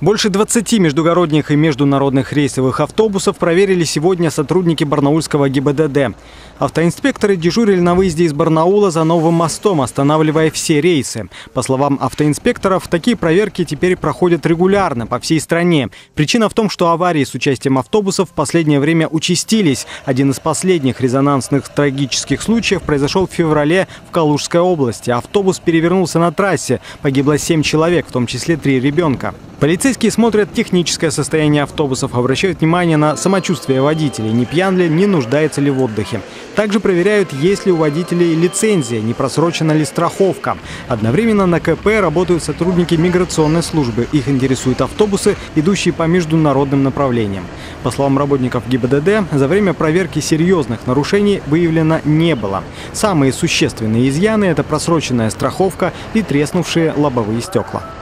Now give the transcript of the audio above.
Больше 20 междугородних и международных рейсовых автобусов проверили сегодня сотрудники Барнаульского ГИБДД. Автоинспекторы дежурили на выезде из Барнаула за новым мостом, останавливая все рейсы. По словам автоинспекторов, такие проверки теперь проходят регулярно по всей стране. Причина в том, что аварии с участием автобусов в последнее время участились. Один из последних резонансных трагических случаев произошел в феврале в Калужской области. Автобус перевернулся на трассе. Погибло 7 человек, в том числе 3 ребенка. Полицейские смотрят техническое состояние автобусов, обращают внимание на самочувствие водителей, не пьян ли, не нуждается ли в отдыхе. Также проверяют, есть ли у водителей лицензия, не просрочена ли страховка. Одновременно на КП работают сотрудники миграционной службы. Их интересуют автобусы, идущие по международным направлениям. По словам работников ГИБДД, за время проверки серьезных нарушений выявлено не было. Самые существенные изъяны – это просроченная страховка и треснувшие лобовые стекла.